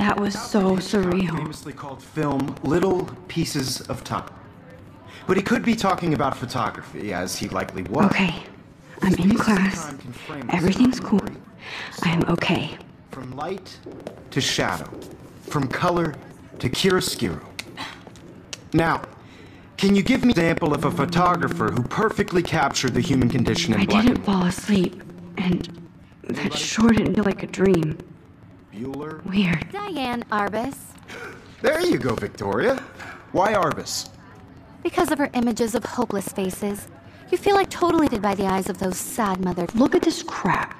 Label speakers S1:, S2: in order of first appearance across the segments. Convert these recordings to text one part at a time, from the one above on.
S1: That was so surreal.
S2: Famously called film Little Pieces of Time. But he could be talking about photography, as he likely was.
S1: Okay, I'm in class.
S2: time can frame the
S1: Everything's cool. I am okay.
S2: From light to shadow, from color to chiaroscuro. Now, can you give me an example of a photographer who perfectly captured the human condition in
S1: I
S2: black
S1: didn't
S2: and
S1: fall asleep, and that sure didn't feel like a dream.
S2: Bueller?
S1: Weird.
S3: Diane Arbus.
S2: There you go, Victoria. Why Arbus?
S3: Because of her images of hopeless faces. You feel like totally did by the eyes of those sad mothers.
S1: Look at this crap.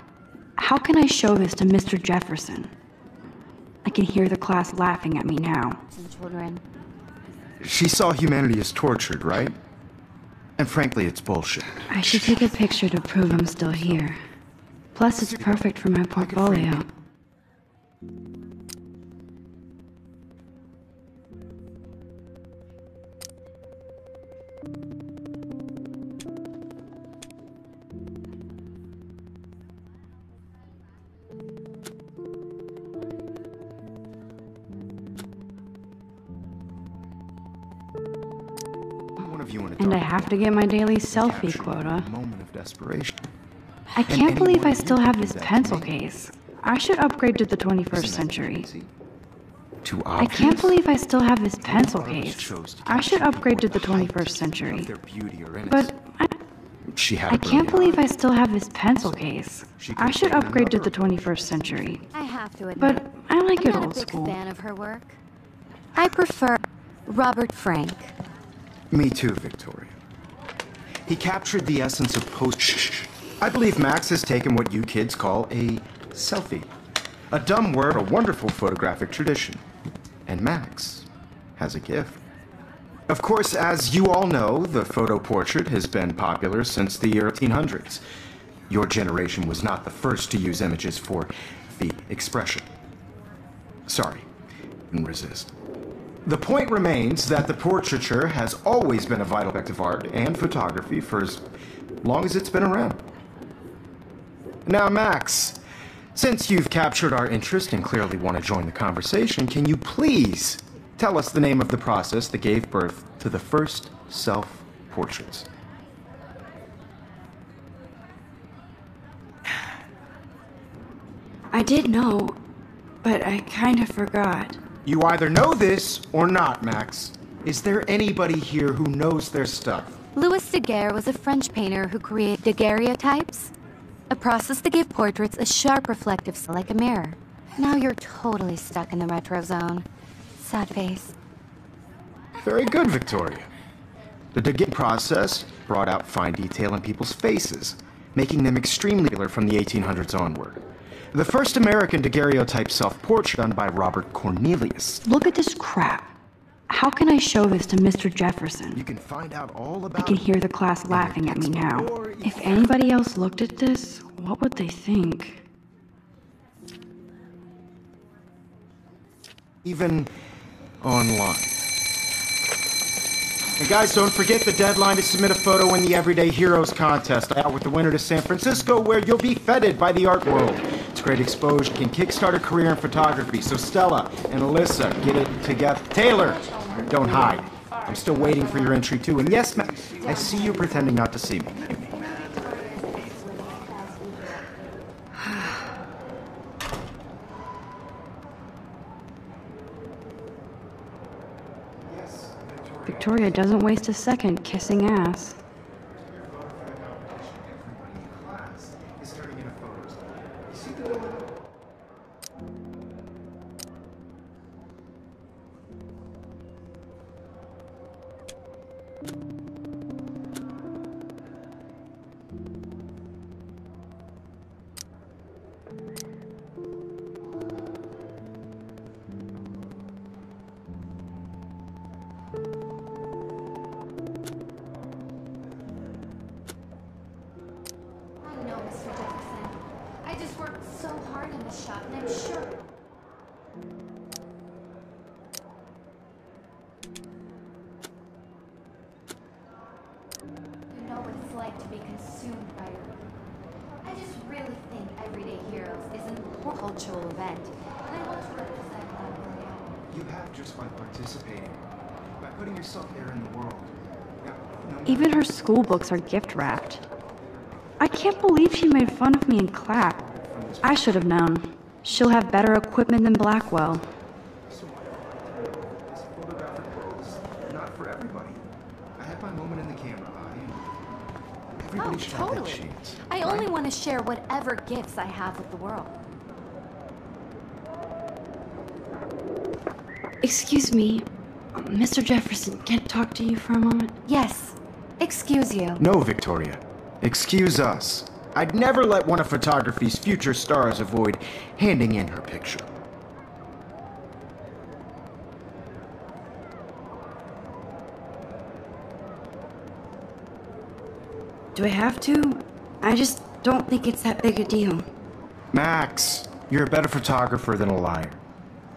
S1: How can I show this to Mr. Jefferson? I can hear the class laughing at me now.
S3: and children.
S2: She saw humanity as tortured, right? And frankly, it's bullshit.
S1: I should take a picture to prove I'm still here. Plus, it's perfect for my portfolio. To get my daily selfie quota.
S2: Moment of desperation.
S1: I can't believe I still have this
S2: do that to
S1: pencil
S2: me.
S1: case. I should upgrade to the 21st century.
S2: Too
S1: I can't believe I still have this pencil case. I should upgrade to the
S2: at the height
S1: 21st century.
S2: of Their beauty or innocence.
S1: But I,
S2: she had
S1: I
S2: a
S1: can't believe. I still have this pencil case. I should upgrade to the 21st century.
S3: I have to admit,
S1: But I like
S3: I'm
S1: it
S3: not a
S1: old
S3: big
S1: school.
S3: fan of her work. I prefer Robert Frank.
S2: Me too, Victoria. He captured the essence of post. Shh. I believe Max has taken what you kids call a selfie. A dumb word, a wonderful photographic tradition. And Max has a gift. Of course, as you all know, the photo portrait has been popular since the year 1800s. Your generation was not the first to use images for the expression. Sorry, and resist. The point remains that the portraiture has always been a vital aspect of art and photography for as long as it's been around. Now, Max, since you've captured our interest and clearly want to join the conversation, can you please tell us the name of the process that gave birth to the first self portraits?
S1: I did know, but I kind of forgot.
S2: You either know this or not, Max. Is there anybody here who knows their stuff?
S3: Louis Daguerre was a French painter who created daguerreotypes, a process that gave portraits a sharp reflective like a mirror. Now you're totally stuck in the retro zone. Sad face.
S2: Very good, Victoria. The Daguerre process brought out fine detail in people's faces, making them extremely popular from the 1800s onward. The first American daguerreotype self-portrait done by Robert Cornelius.
S1: Look at this crap. How can I show this to Mr. Jefferson?
S2: You can find out all about
S1: I
S2: can
S1: hear the class laughing at me now. If anybody else looked at this, what would they think?
S2: even online. And guys, don't forget the deadline to submit a photo in the Everyday Heroes contest. Out with the winner to San Francisco, where you'll be feted by the art world. It's great exposure can kickstart a career in photography. So Stella and Alyssa, get it together. Taylor, don't hide. I'm still waiting for your entry too. And yes, ma'am, I see you pretending not to see me.
S1: Victoria doesn't waste a second kissing ass.
S3: Cultural event. And I want to represent that area.
S2: You have just by participating, by putting yourself there in the world. Now, no
S1: Even her school books are gift wrapped. I can't believe she made fun of me in class. I should have known. She'll have better equipment than Blackwell.
S2: This photographic world is not for everybody. I had my moment in the camera eye. Everybody
S3: Oh,
S2: should have that
S3: totally.
S2: chance.
S3: I only want to share whatever gifts I have with the world.
S1: Excuse me, Mr. Jefferson, can I talk to you for a moment?
S3: Yes. Excuse you.
S2: No, Victoria. Excuse us. I'd never let one of photography's future stars avoid handing in her picture.
S1: Do I have to? I just don't think it's that big a deal.
S2: Max, you're a better photographer than a liar.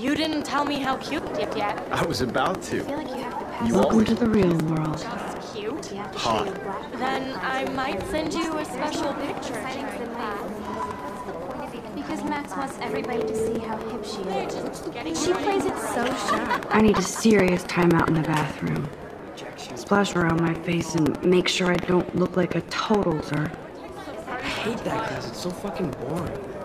S4: You didn't tell me how cute Dip yet.
S5: I was about to.
S4: feel like you have to pass
S5: You
S1: Welcome
S5: always
S1: to the real world.
S4: That's cute.
S5: hot.
S4: Then I might send you a special picture.
S6: Because Max wants everybody to see how hip she is. She plays it so sharp.
S1: I need a serious timeout in the bathroom. Splash around my face and make sure I don't look like a total zer.
S7: I hate that class. It's so fucking boring.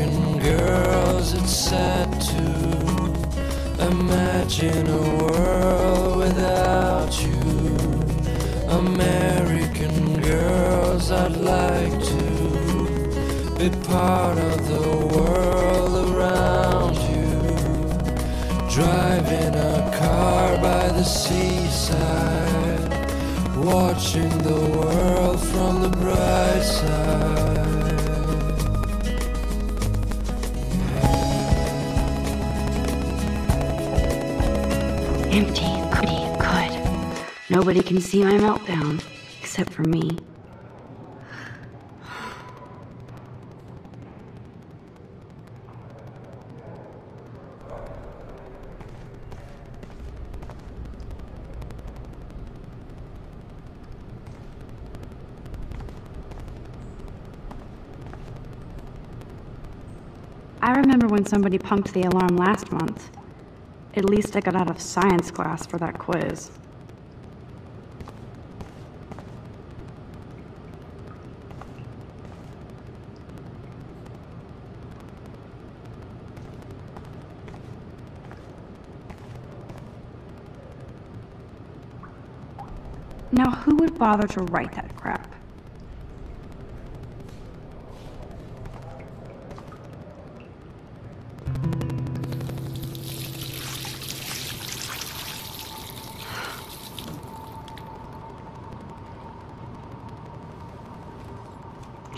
S8: American girls, it's sad to imagine a world without you. American girls, I'd like to be part of the world around you. Driving a car by the seaside watching the world from the bright side.
S1: Empty, good. Nobody can see my meltdown, except for me. I remember when somebody punked the alarm last month. At least I got out of science class for that quiz. Now, who would bother to write that crap?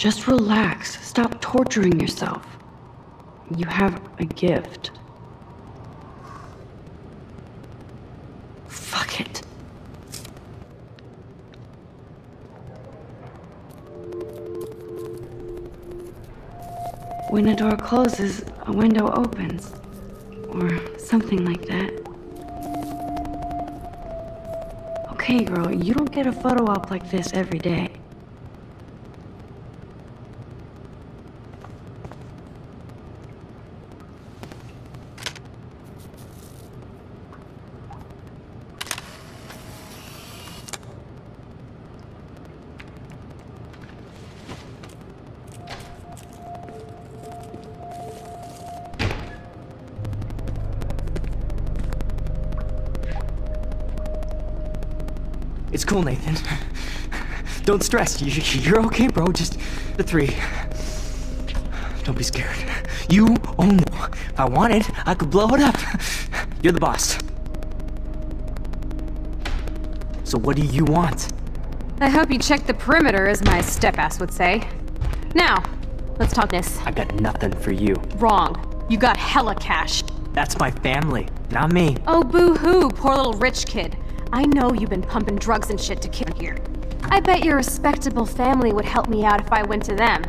S1: Just relax. Stop torturing yourself. You have a gift. Fuck it. When a door closes, a window opens. Or something like that. Okay, girl, you don't get a photo op like this every day.
S7: It's cool, Nathan. Don't stress. You- You're okay, bro. Just the three. Don't be scared. You own it. If I wanted, I could blow it up. You're the boss. So what do you want?
S9: I hope you checked the perimeter, as my step-ass would say. Now, let's talk this.
S7: I got nothing for you.
S9: Wrong. You got hella cash.
S7: That's my family, not me.
S9: Oh, boo-hoo, poor little rich kid. I know you've been pumping drugs and shit to kid here. I bet your respectable family would help me out if I went to them.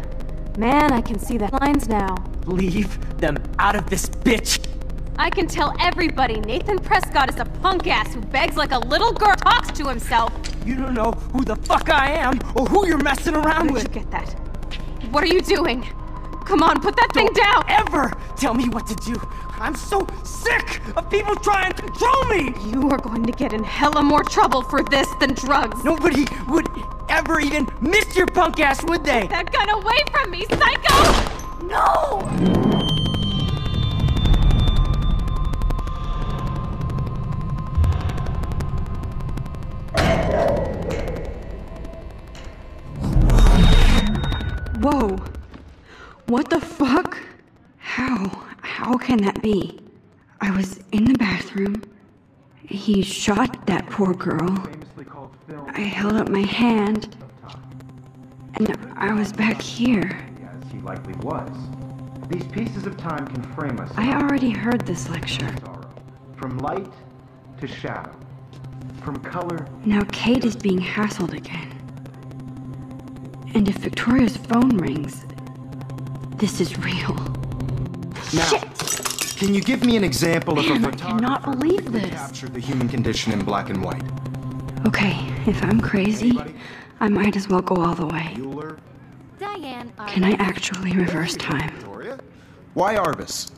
S9: Man, I can see the lines now.
S7: Leave them out of this bitch.
S9: I can tell everybody Nathan Prescott is a punk ass who begs like a little girl. Talks to himself.
S7: You don't know who the fuck I am or who you're messing around with.
S9: you get that? What are you doing? Come on, put that thing down!
S7: Ever tell me what to do. I'm so sick of people trying to control me.
S9: You are going to get in hella more trouble for this than drugs.
S7: Nobody would ever even miss your punk ass, would they?
S9: That gun away from me, psycho!
S7: No!
S1: Whoa. What the fuck? How? How can that be? I was in the bathroom. He shot that poor girl. I held up my hand. And I was back here.
S2: As he likely was. These pieces of time can frame us
S1: I already heard this lecture.
S2: From light to shadow. From color
S1: Now Kate is being hassled again. And if Victoria's phone rings, this is real.
S2: Now, can you give me an example of a
S1: Man, I
S2: photographer
S1: cannot believe
S2: who
S1: this.
S2: captured the human condition in black and white?
S1: Okay, if I'm crazy, I might as well go all the way.
S2: Bueller,
S3: Diane
S1: Can I actually reverse time?
S2: Victoria? Why Arbus?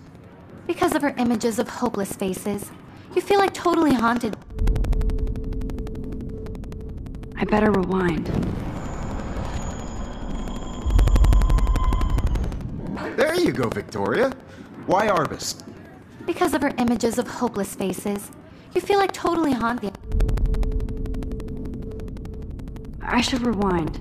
S3: Because of her images of hopeless faces, you feel like totally haunted.
S1: I better rewind.
S2: There you go, Victoria. Why Arbus?
S3: Because of her images of hopeless faces, you feel like totally haunted.
S1: I should rewind.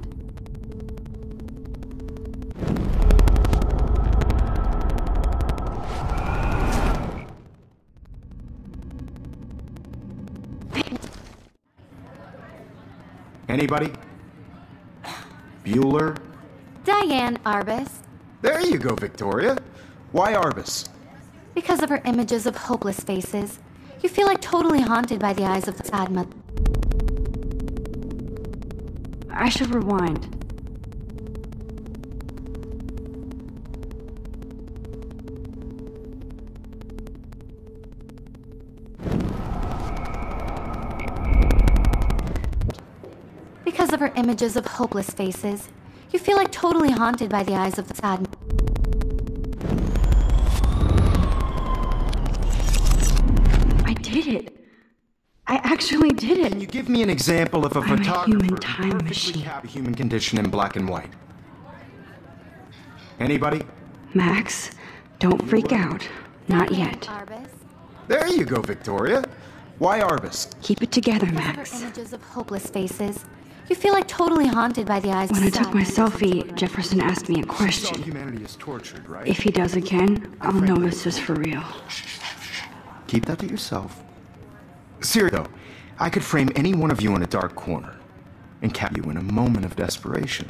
S2: Anybody? Bueller?
S3: Diane Arbus.
S2: There you go, Victoria. Why Arbus?
S3: Because of her images of hopeless faces, you feel like totally haunted by the eyes of the sad mother.
S1: I should rewind.
S3: Because of her images of hopeless faces, you feel like totally haunted by the eyes of the sad.
S1: I did it. I actually did
S2: Can you
S1: it.
S2: Give me an example of a
S1: I'm a
S2: photographer
S1: human
S2: who
S1: time
S2: perfectly
S1: machine.
S2: captured the human condition in black and white? Anybody?
S1: Max, don't freak out. Not yet.
S2: There you go, Victoria. Why Arbus?
S1: Keep it together,
S3: Because of her
S1: Max.
S3: images of hopeless faces, you feel like totally haunted by the eyes
S1: When
S3: of
S1: I took my
S3: members of the
S1: selfie. Jefferson asked me a question.
S2: humanity is tortured, right?
S1: If he does again, I'll know this is for real.
S2: Keep that to yourself. Seriously, though, I could frame any one of you in a dark corner and cap you in a moment of desperation.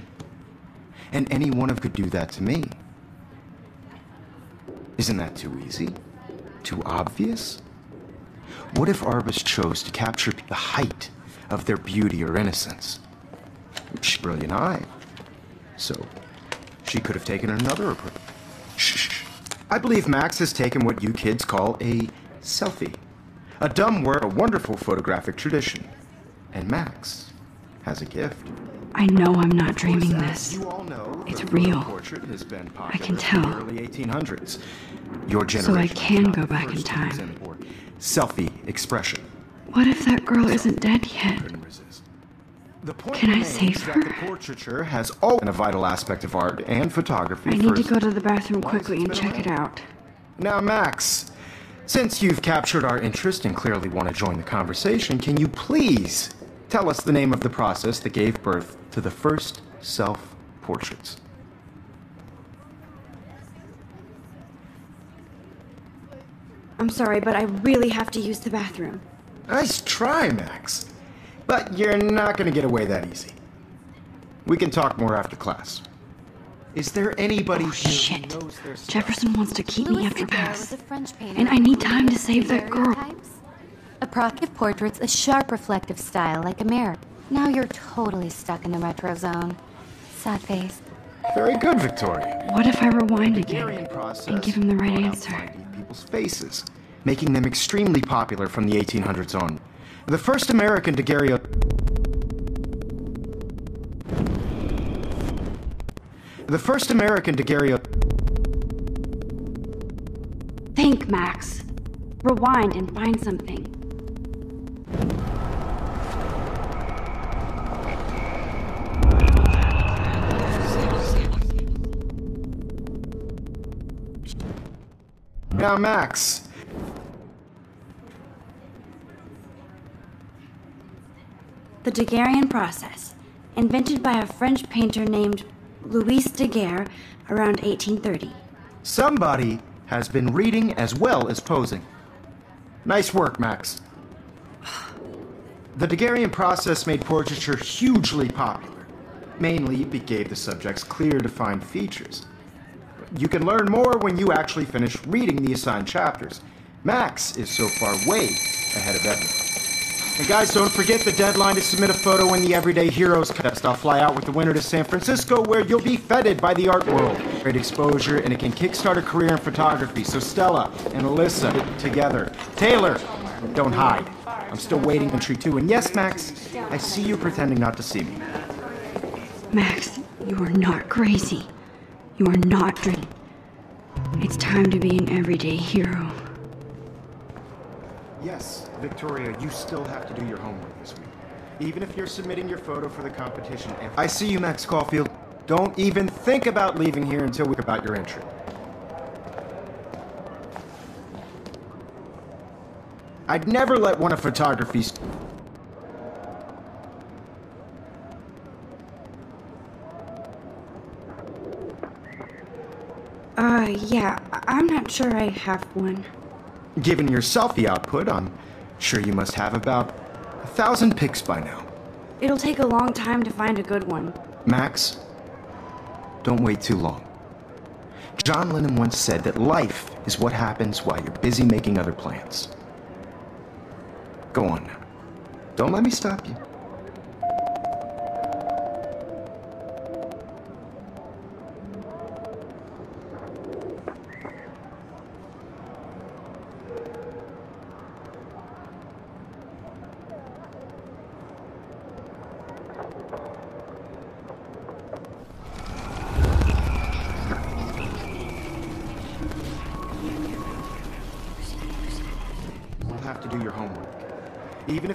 S2: And any one of could do that to me. Isn't that too easy? Too obvious? What if Arbus chose to capture the height of their beauty or innocence? She's brilliant eye. So, she could have taken another approach. I believe Max has taken what you kids call a selfie. A dumb word, a wonderful photographic tradition. And Max has a gift.
S1: I know I'm not dreaming this.
S2: know,
S1: It's real.
S2: Portrait has been
S1: I can
S2: in
S1: tell.
S2: the early 1800s. Your
S1: So I can go back in
S2: first to use
S1: time.
S2: Selfie expression.
S1: What if that girl isn't dead yet? Can I save her?
S2: The portraiture has always been a vital aspect of art and photography.
S1: I need to go to the bathroom quickly and check it out.
S2: Now, Max, since you've captured our interest and clearly want to join the conversation, can you please tell us the name of the process that gave birth to the first self portraits?
S1: I'm sorry, but I really have to use the bathroom.
S2: Nice try, Max. But you're not going to get away that easy. We can talk more after class. Is there anybody
S1: Oh,
S2: here
S1: shit.
S2: who knows their?
S1: Jefferson wants to keep me after
S3: Daguerre
S1: class.
S3: was a French painter
S1: And I need time to save that girl.
S3: daguerreotypes. A provocative portrait's a sharp reflective style like a mirror. Now you're totally stuck in the retro zone. Sad face.
S2: Very good, Victoria.
S1: What if I rewind again and give him the right
S2: brought out
S1: answer?
S2: people's faces, making them extremely popular from the 1800s on. The first American daguerreo... The first American to daguerreo...
S1: Think, Max. Rewind and find something.
S2: Now, Max.
S1: The Daguerrean process, invented by a French painter named Louis Daguerre around 1830.
S2: Somebody has been reading as well as posing. Nice work, Max. The Daguerrean process made portraiture hugely popular. Mainly, it gave the subjects clear, defined features. You can learn more when you actually finish reading the assigned chapters. Max is so far way ahead of everyone. And guys, don't forget the deadline to submit a photo in the Everyday Heroes contest. I'll fly out with the winner to San Francisco where you'll be feted by the art world. Great exposure, and it can kickstart a career in photography. So Stella and Alyssa, together. Taylor, don't hide. I'm still waiting entry two. And yes, Max, I see you pretending not to see me.
S1: Max, you are not crazy. You are not dreaming. It's time to be an everyday hero.
S2: Yes, Victoria, you still have to do your homework this week. Even if you're submitting your photo for the competition. I see you, Max Caulfield. Don't even think about leaving here until we about your entry. I'd never let one of photography's
S1: Uh, yeah, I'm not sure I have one.
S2: Given your selfie output, I'm sure you must have about a thousand picks by now.
S1: It'll take a long time to find a good one.
S2: Max, don't wait too long. John Lennon once said that life is what happens while you're busy making other plans. Go on now. Don't let me stop you.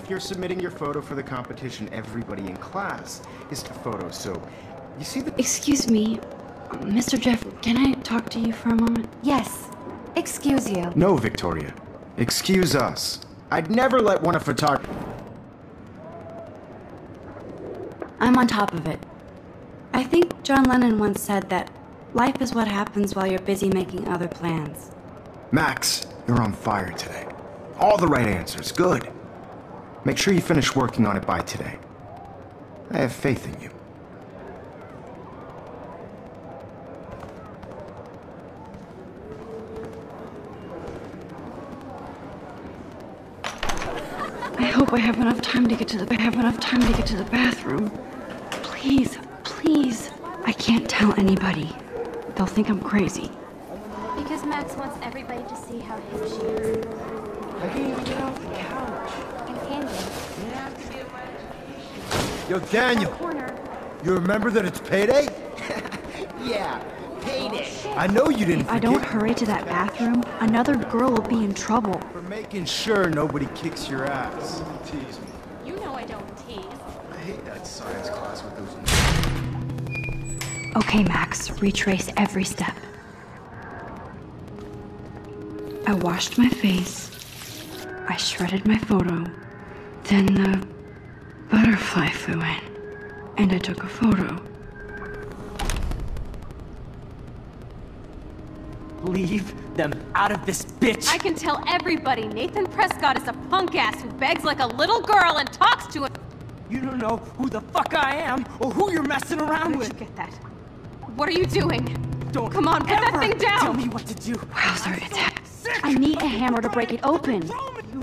S2: If you're submitting your photo for the competition, everybody in class is to photo, so you see the
S1: Excuse me, Mr. Jeff, can I talk to you for a moment?
S3: Yes. Excuse you.
S2: No, Victoria. Excuse us. I'd never let one of photog-
S1: I'm on top of it. I think John Lennon once said that life is what happens while you're busy making other plans.
S2: Max, you're on fire today. All the right answers. Good. Make sure you finish working on it by today. I have faith in you.
S1: I hope I have enough time to get to the I have enough time to get to the bathroom. Please, please. I can't tell anybody. They'll think I'm crazy.
S6: Because Max wants everybody to see how hip she is.
S2: I can't even get off the couch.
S6: And Candy.
S5: Yo, Daniel,
S6: Corner.
S5: you remember that it's payday?
S2: Yeah, payday.
S5: I know you didn't
S1: If I don't hurry to that bathroom, another girl will be in trouble.
S5: For making sure nobody kicks your ass.
S2: Tease me.
S4: You know I don't tease.
S2: I hate that science class with those.
S1: Okay, Max, retrace every step. I washed my face. I shredded my photo. Then the butterfly flew in, and I took a photo.
S7: Leave them out of this bitch!
S9: I can tell everybody Nathan Prescott is a punk ass who begs like a little girl and talks to him.
S7: You don't know who the fuck I am or who you're messing around
S9: Where'd you
S7: with.
S9: get that? What are you doing?
S7: Don't
S9: Come on, put that thing down!
S7: Tell me what to do.
S1: Wowzer, it's hap- I need a hammer to break it open.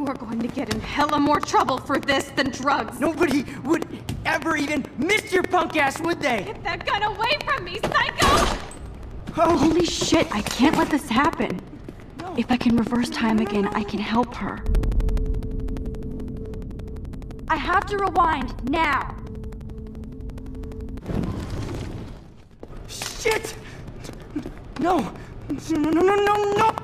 S9: Are going to get in hella more trouble for this than drugs.
S7: Nobody would ever even miss your punk ass, would they?
S9: Get that gun away from me, psycho!
S7: Oh,
S1: Holy shit, I can't let this happen. If I can reverse time again, I can help her.
S6: I have to rewind now.
S7: Shit! No! No, no, no, no, no!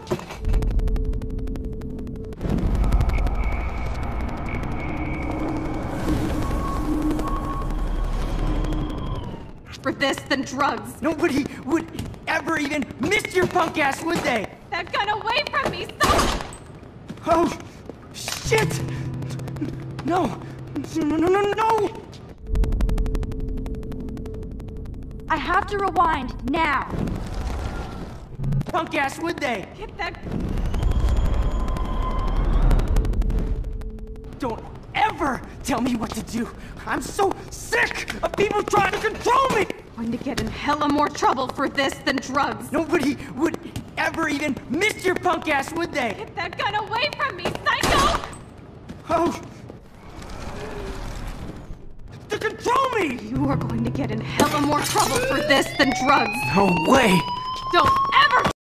S9: For this than drugs.
S7: Nobody would ever even miss your punk ass, would they?
S9: That gun away from me, so
S7: Oh, shit! No! No, no, no, no!
S6: I have to rewind now.
S7: Punk ass, would they?
S9: get that
S7: Don't ever tell me what to do! I'm so sick of people trying to control me!
S9: I'm going to get in hella more trouble for this than drugs.
S7: Nobody would ever even miss your punk ass, would they?
S9: Get that gun away from me, psycho!
S7: Oh! To control me!
S9: You are going to get in hella more trouble for this than drugs.
S7: No way!
S9: Don't